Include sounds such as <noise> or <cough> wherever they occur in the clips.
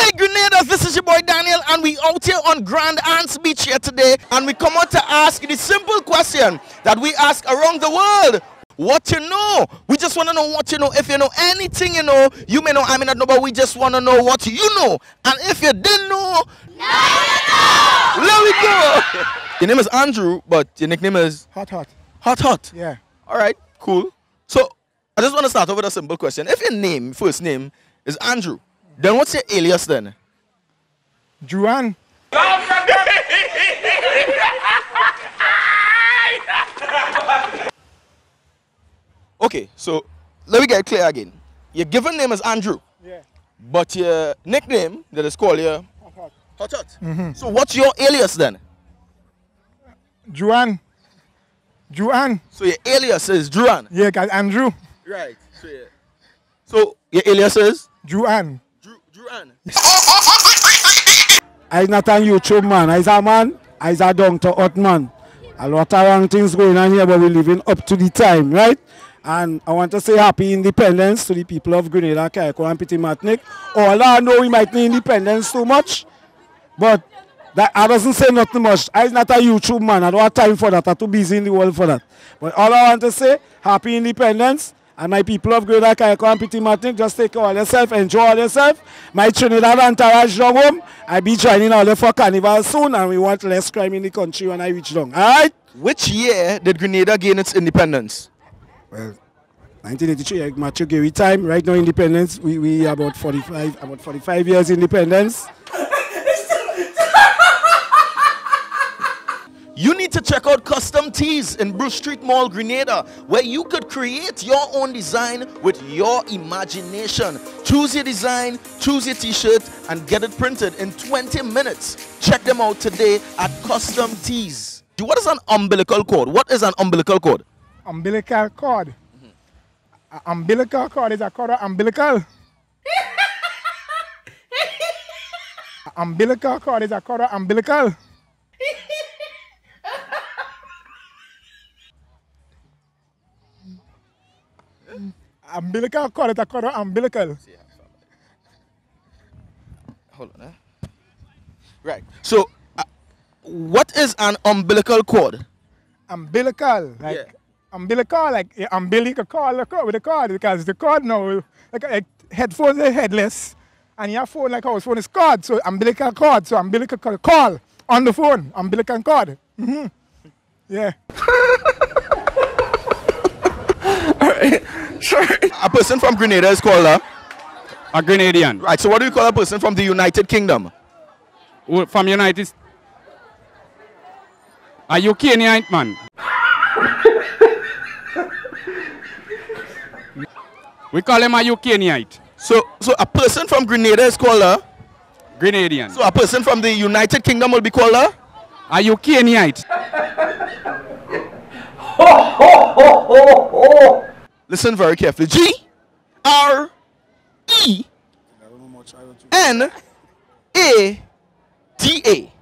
Hey Grenaders, this is your boy Daniel and we out here on Grand Anse Beach here today and we come out to ask the simple question that we ask around the world. What you know? We just want to know what you know. If you know anything you know, you may know I may not know, but we just want to know what you know. And if you didn't know, now you know. There we go. <laughs> your name is Andrew, but your nickname is Hot, hot. Hot Hot. Yeah. All right, cool. So I just want to start off with a simple question. If your name, first name, is Andrew, then what's your alias then? Juan. <laughs> Okay, so let me get clear again. Your given name is Andrew, Yeah. but your nickname that is called you Hot, hot. Hot Hot. Mm-hmm. So what's your alias then? Juan. Juan. So your alias is Juan. Yeah, cause Andrew. Right. So, yeah. so your alias is Juan. Duran. I not a YouTube, man. I I's a man. I I's a to earth man. A lot of wrong things going on here, but we're living up to the time, right? And I want to say happy independence to the people of Grenada, Carriacou, and Petit Martinique. All I know we might need independence too much, but that I doesn't say nothing much. I'm not a YouTube man. I don't have time for that. I'm too busy in the world for that. But all I want to say, happy independence. And my people of Grenada, Carriacou, and Petit Martinique, just take care of yourself, enjoy all yourself. My Trinidad entourage down home, I be joining all the for carnival soon, and we want less crime in the country when I reach down. All right? Which year did Grenada gain its independence? Well, 1983, like Macho time. Right now, independence, we, we about 45, about 45 years independence. You need to check out Custom Tees in Bruce Street Mall, Grenada, where you could create your own design with your imagination. Choose your design, choose your t-shirt, and get it printed in 20 minutes. Check them out today at Custom Tees. What is an umbilical cord? What is an umbilical cord? Umbilical cord. A umbilical cord is a cord of umbilical. <laughs> Umbilical cord is a cord of umbilical. Umbilical cord is a cord umbilical. Hold on. Eh? Right. So, uh, what is an umbilical cord? umbilical, like Yeah. umbilical, like yeah, umbilical cord, cord with the cord because the cord now, like, like headphones are headless, and your phone like house phone is cord, so umbilical cord, so umbilical cord, call on the phone, umbilical cord. hmm Yeah. <laughs> A person from Grenada is called a. A Grenadian. Right. So, what do you call a person from the United Kingdom? Who- From United States. A Ukrainian man. <laughs> we call him a Ukrainianite. So, so a person from Grenada is called a. Grenadian. So, a person from the United Kingdom will be called a. A Ukrainianite. <laughs> Listen very carefully. G R E N A D A.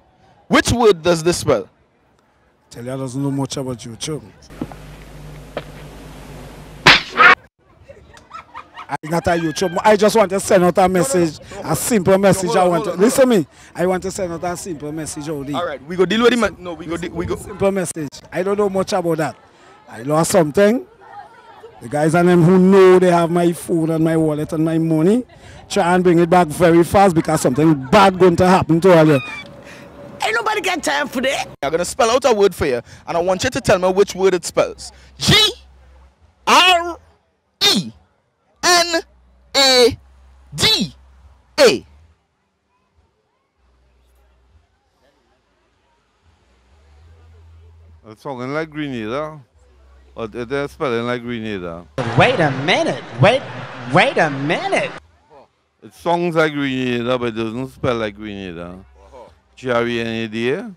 Which word does this spell? Tell you I doesn't know much about YouTube. I'm not a YouTube. I just want to send out a message, a simple message. hold I on, want to on, listen me. I want to send out a simple message only. All right, we go deal with him. No, we go. We go. Simple message. I don't know much about that. I lost something. The guys and them who know they have my phone and my wallet and my money, try and bring it back very fast because something bad going to happen to all you. Ain't nobody got time for that. I'm gonna spell out a word for you, and I want you to tell me which word it spells. G R E N A D A. It's sounding like Grenada. Or it is spelling like Grenada. Wait a minute. Wait, wait a minute. It sounds like Grenada, but it doesn't spell like Grenada. G-R-E-N-A-D-A?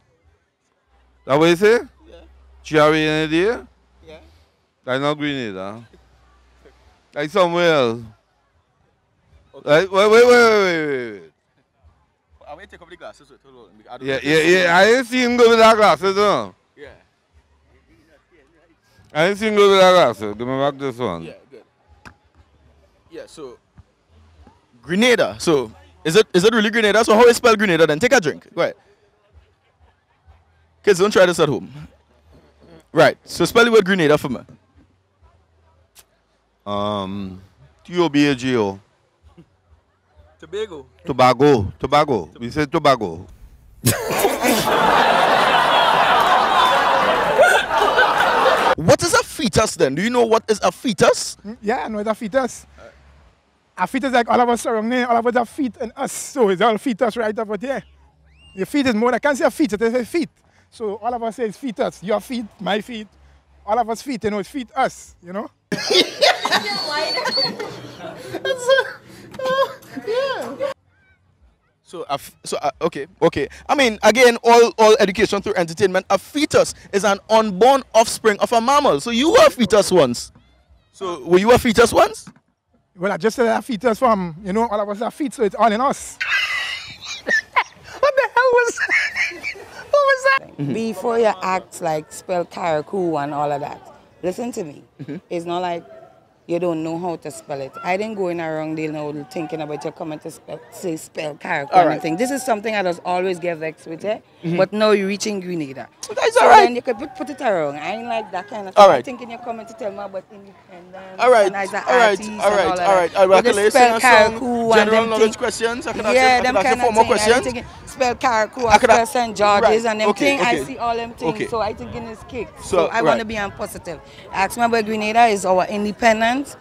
That what you say? Yeah. G-R-E-N-A-D-A? Yeah. That's not Grenada. Like somewhere else. Like, wait, wait, wait, wait, wait, wait. I will take off the glasses. Wait, hold on. I don't Yeah, yeah, yeah. I ain't seen him go with that glasses, no. Yeah. I ain't seen him go with that glasses. Give me back this one. Yeah, good. Yeah, so Grenada. So Is it is it really Grenada? So how you spell Grenada then? Take a drink. Go ahead. Kids, don't try this at home. Right. So spell the word Grenada for me. Um, T-O-B-A-G-O. Tobago. Tobago. Tobago. We say Tobago. What is a fetus then? Do you know what is a fetus? Yeah, I know it's a fetus. A fetus like all of us surrounding, all of us have feet and us. So it's all fetus right up there. Your feet is more, I can't say a feet, it's a feet. So all of us say it's fetus. Your feet, my feet, all of us feet, you know, it's feet us, you know? <laughs> <laughs> So, a oh, f- so uh, okay, okay. I mean, again, all all education through entertainment. A fetus is an unborn offspring of a mammal. So you were a fetus once. So were you a fetus once? Well, I just said a fetus from, you know, all of us have feet, so it's all in us. What the hell was? what was that? Before you act like spell Carriacou and all of that, listen to me. It's not like you don't know how to spell it. I didn't go in around there now thinking about you coming to spell, say spell Carriacou All or right. This is something I just always get vexed with it. But now you're reaching Grenada. That's so all right. then you could put, put it around. I ain't like that kind of All thing. I'm right. thinking you're coming to tell me about independence. All right, and as an all right, all and right, all right. that. All right. But Can the you sing spell a and General knowledge thing- questions. I can ask yeah, you, I them can ask you four more thing. questions. Spell Carriacou, I I could spell St. George's right, and them okay, thing. okay. I see all them things. Okay. So I think in this kick. So, So, I want to be on positive. Ask me about Grenada is our independence.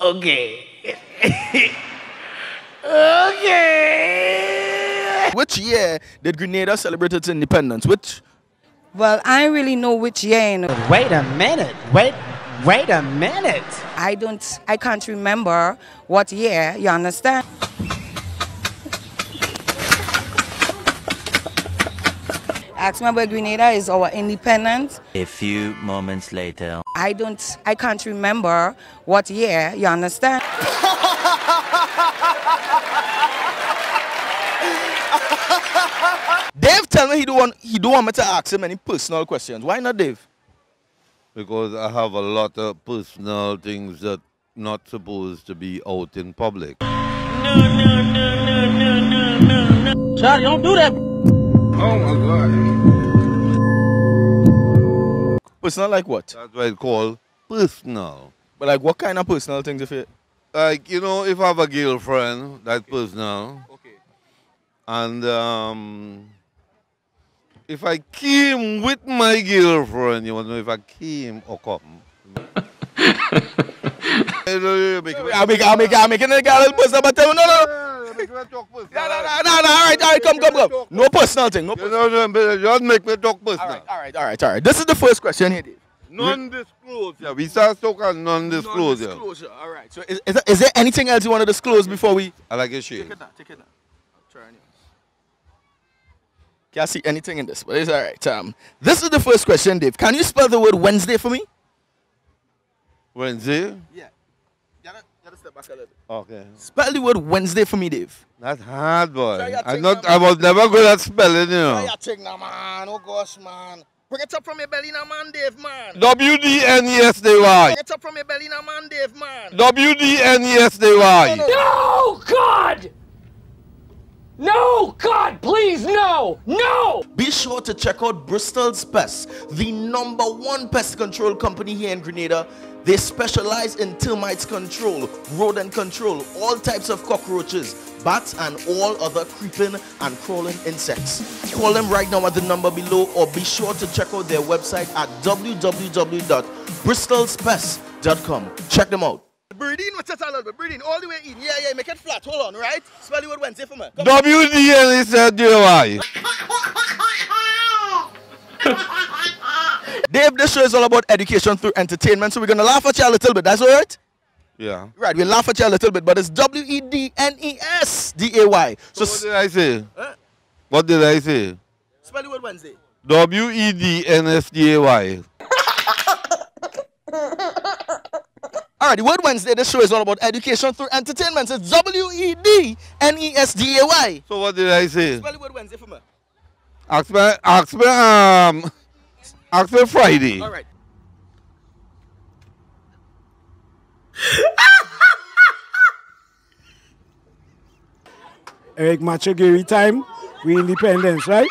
Okay. <laughs> okay. Which year did Grenada celebrate its independence? Which? Well, I really know which year. You know. Wait a minute. Wait. Wait a minute. I don't. I can't remember what year. You understand? Ask me Grenada is our independence. A few moments later. I don't. I can't remember what year. You understand? <laughs> Dave tell me he don't want he don't want me to ask him any personal questions. Why not, Dave? Because I have a lot of personal things that not supposed to be out in public. Personal like what? That's why it's called personal. But like what kind of personal things if it? Like, you know, if I have a girlfriend, that's personal. Okay. And um, if I came with my girlfriend, you want to know if I came or come? <laughs> I'll make I'll make I'll make it a girl personal, but tell me no no. No, no, no, no, no, all right, all right, come, come, come. No personal thing, no personal. know, no, just make me talk All personal. right, all right, all right, all right. This is the first question here, Dave. Non-disclosure. We start talking non-disclosure. Non-disclosure. All right. So is, is, there, is there anything else you want to disclose before we? I like your shade. Take it now. Take it now. Try anyways. Can't see anything in this, but it's all right. Um, this is the first question, Dave. Can you spell the word Wednesday for me? Wednesday? Yeah. You gotta, you gotta step back a little bit. Okay. Spell the word Wednesday for me, Dave. That's hard, boy. I'm not. now, I was never good at spelling, you know. thing now, man. Oh gosh, man. Bring it up from your belly now, man, Dave, man. W D N E S D Y. it up from your belly now, man, Dave, man. W D N E S D Y. No, God! No, God, please, no! No! Be sure to check out Bristol's Pest, the number one pest control company here in Grenada. They specialize in termites control, rodent control, all types of cockroaches, bats, and all other creeping and crawling insects. Call them right now at the number below, or be sure to check out their website at www.bristolspest.com. Check them out. Breathe in, what's that a little bit? Breathe in all the way in. Yeah, yeah, make it flat. Hold on, right? Spell the word Wednesday for me. Come on. W D N E S D Y. Dave, this show is all about education through entertainment, so we're gonna laugh at you a little bit. That's all right? Yeah. Right, we'll laugh at you a little bit, but it's W E D N E S D A Y. So, So what did I say? Huh? What did I say? spell the word Wednesday. W E D N S D A Y. right, the word Wednesday, this show is all about education through entertainment. It's W E D N E S D A Y. So what did I say? Spell the word Wednesday for me. Ask me. Ask me. Um. Ask me Friday. All right. <laughs> Eric Machagiri time, we independence, right?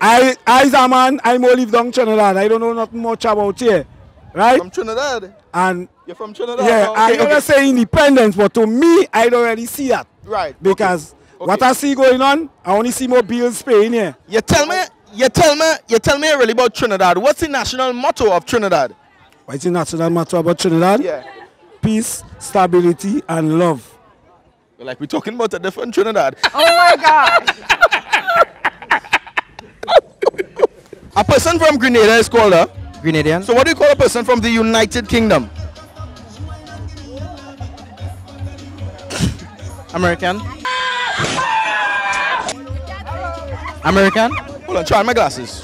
I, I as a man, I'm only live down Trinidad. I don't know nothing much about here, right? From Trinidad. And You're from Trinidad. yeah, I okay, never okay. say independence, but to me, I don't really see that. Right. Because what Okay. I see going on, I only see more bills paying here. You tell me, you tell me, you tell me really about Trinidad. What's the national motto of Trinidad? What's the national motto about Trinidad? Yeah. Peace, stability, and love. Like we're talking about a different Trinidad. <laughs> Oh my God. A person from Grenada is called a. Grenadian. So what do you call a person from the United Kingdom? American. American. Hold on, try my glasses.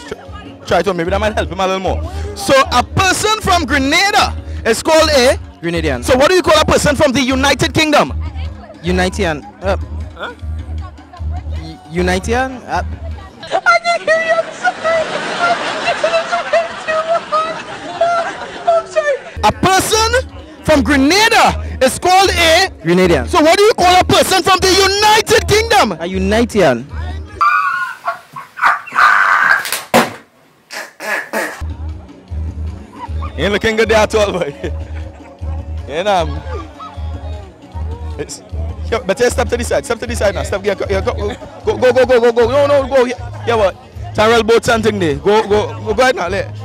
Try, it on, maybe that might help him a little more. So a person from Grenada is called a. Grenadian. So what do you call a person from the United Kingdom? Unitian. Uh, U- Unitian. Uh, A person from Grenada is called a. Grenadian. So what do you call a person from the United Kingdom? A Unitian. Ain't looking good there at all, boy. and um, it's, yeah, but step to the side. Step to the side now. Step. Yeah, go, yeah, go, go, go, go, go, go, go. No, no, go. Yeah, yeah what? Tyrell boat something there. Go, go, go, go ahead now. Let.